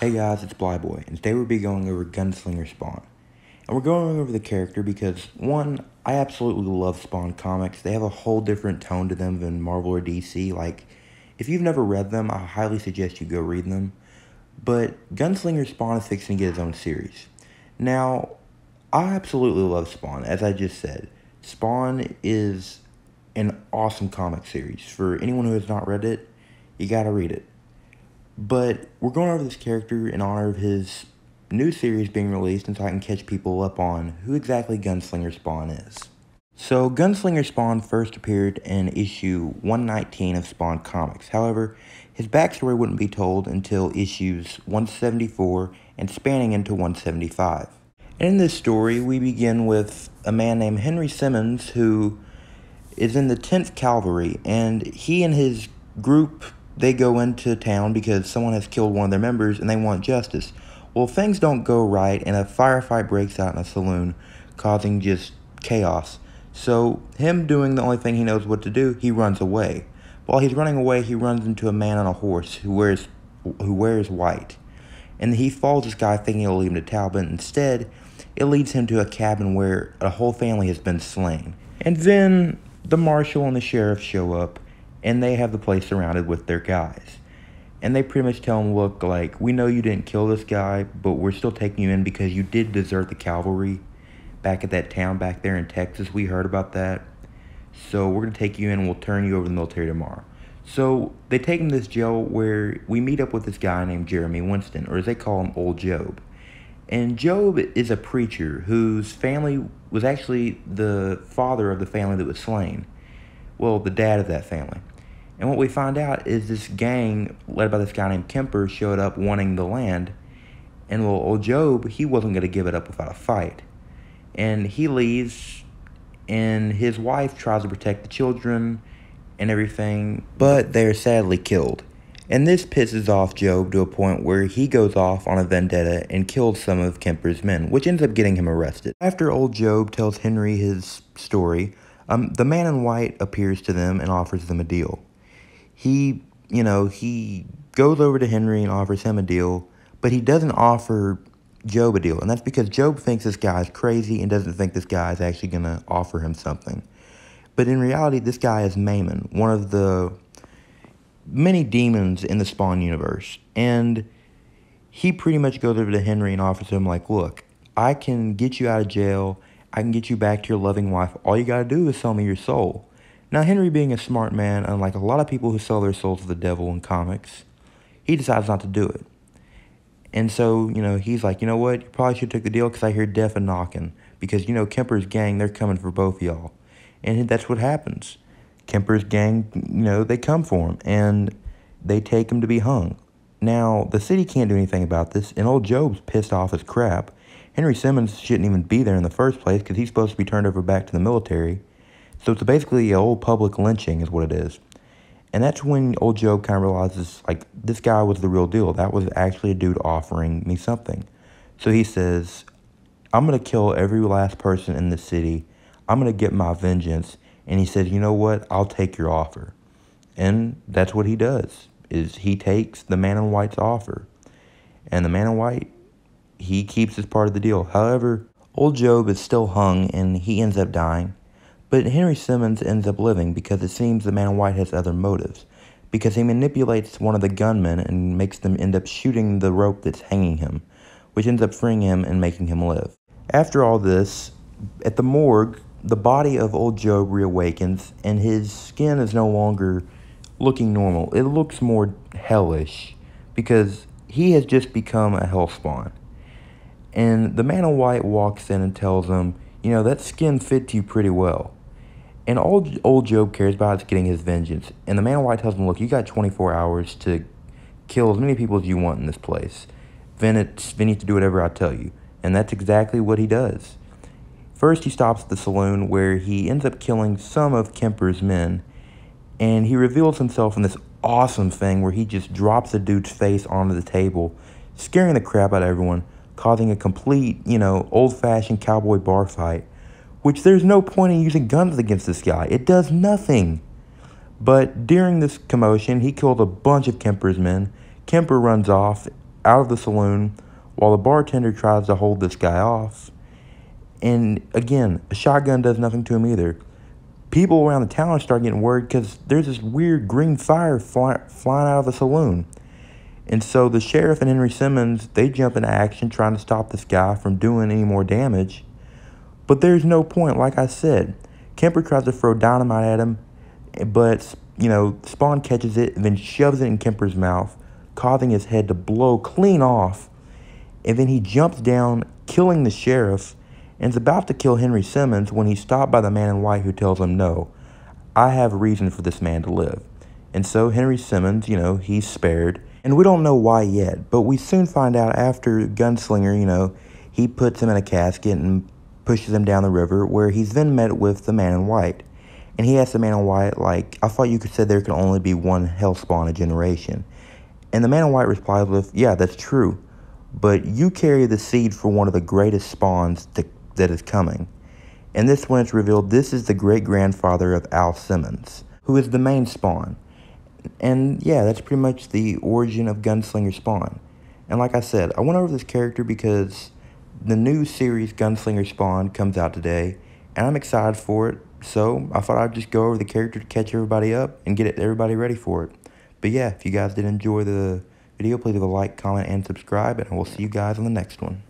Hey guys, it's Blyboy, and today we'll be going over Gunslinger Spawn. And we're going over the character because, one, I absolutely love Spawn comics. They have a whole different tone to them than Marvel or DC. Like, if you've never read them, I highly suggest you go read them. But Gunslinger Spawn is fixing to get his own series. Now, I absolutely love Spawn, as I just said. Spawn is an awesome comic series. For anyone who has not read it, you gotta read it. But we're going over this character in honor of his new series being released and so I can catch people up on who exactly Gunslinger Spawn is. So, Gunslinger Spawn first appeared in issue 119 of Spawn Comics. However, his backstory wouldn't be told until issues 174 and spanning into 175. And in this story, we begin with a man named Henry Simmons who is in the 10th Cavalry, and he and his group they go into town because someone has killed one of their members and they want justice. Well, things don't go right and a firefight breaks out in a saloon, causing just chaos. So, him doing the only thing he knows what to do, he runs away. While he's running away, he runs into a man on a horse who wears who wears white. And he follows this guy thinking it'll lead him to Talbot. Instead, it leads him to a cabin where a whole family has been slain. And then the marshal and the sheriff show up and they have the place surrounded with their guys. And they pretty much tell him, look, like, we know you didn't kill this guy, but we're still taking you in because you did desert the cavalry back at that town back there in Texas. We heard about that. So we're going to take you in and we'll turn you over to the military tomorrow. So they take him to this jail where we meet up with this guy named Jeremy Winston, or as they call him, Old Job. And Job is a preacher whose family was actually the father of the family that was slain. Well, the dad of that family. And what we find out is this gang, led by this guy named Kemper, showed up wanting the land. And well, old Job, he wasn't going to give it up without a fight. And he leaves, and his wife tries to protect the children and everything, but they're sadly killed. And this pisses off Job to a point where he goes off on a vendetta and kills some of Kemper's men, which ends up getting him arrested. After old Job tells Henry his story, um, the man in white appears to them and offers them a deal he, you know, he goes over to Henry and offers him a deal, but he doesn't offer Job a deal. And that's because Job thinks this guy is crazy and doesn't think this guy is actually going to offer him something. But in reality, this guy is Maimon, one of the many demons in the Spawn universe. And he pretty much goes over to Henry and offers him, like, look, I can get you out of jail. I can get you back to your loving wife. All you got to do is sell me your soul. Now, Henry, being a smart man, unlike a lot of people who sell their souls to the devil in comics, he decides not to do it. And so, you know, he's like, you know what? You probably should take the deal because I hear death and knocking. Because, you know, Kemper's gang, they're coming for both y'all. And that's what happens. Kemper's gang, you know, they come for him and they take him to be hung. Now, the city can't do anything about this, and old Job's pissed off as crap. Henry Simmons shouldn't even be there in the first place because he's supposed to be turned over back to the military. So it's basically a old public lynching is what it is. And that's when old Job kind of realizes, like, this guy was the real deal. That was actually a dude offering me something. So he says, I'm going to kill every last person in the city. I'm going to get my vengeance. And he says, you know what? I'll take your offer. And that's what he does, is he takes the man in white's offer. And the man in white, he keeps his part of the deal. However, old Job is still hung and he ends up dying. But Henry Simmons ends up living because it seems the man in white has other motives. Because he manipulates one of the gunmen and makes them end up shooting the rope that's hanging him, which ends up freeing him and making him live. After all this, at the morgue, the body of old Job reawakens and his skin is no longer looking normal. It looks more hellish because he has just become a hellspawn. And the man in white walks in and tells him, you know, that skin fits you pretty well. And all old Job cares about is getting his vengeance. And the man in white tells him, look, you got 24 hours to kill as many people as you want in this place. Then, it's, then you have to do whatever I tell you. And that's exactly what he does. First, he stops at the saloon where he ends up killing some of Kemper's men. And he reveals himself in this awesome thing where he just drops a dude's face onto the table, scaring the crap out of everyone, causing a complete, you know, old fashioned cowboy bar fight which there's no point in using guns against this guy. It does nothing. But during this commotion, he killed a bunch of Kemper's men. Kemper runs off out of the saloon while the bartender tries to hold this guy off. And again, a shotgun does nothing to him either. People around the town start getting worried because there's this weird green fire fly, flying out of the saloon. And so the sheriff and Henry Simmons, they jump into action trying to stop this guy from doing any more damage. But there's no point, like I said. Kemper tries to throw dynamite at him, but, you know, Spawn catches it and then shoves it in Kemper's mouth, causing his head to blow clean off. And then he jumps down, killing the sheriff, and is about to kill Henry Simmons when he's stopped by the man in white who tells him, No, I have a reason for this man to live. And so Henry Simmons, you know, he's spared. And we don't know why yet, but we soon find out after Gunslinger, you know, he puts him in a casket and pushes him down the river, where he's then met with the man in white. And he asks the man in white, like, I thought you could say there could only be one Hellspawn a generation. And the man in white replies with, Yeah, that's true. But you carry the seed for one of the greatest spawns to, that is coming. And this, when it's revealed, this is the great grandfather of Al Simmons, who is the main spawn. And yeah, that's pretty much the origin of Gunslinger Spawn. And like I said, I went over this character because the new series Gunslinger Spawn comes out today, and I'm excited for it. So I thought I'd just go over the character to catch everybody up and get everybody ready for it. But yeah, if you guys did enjoy the video, please leave a like, comment, and subscribe, and we'll see you guys on the next one.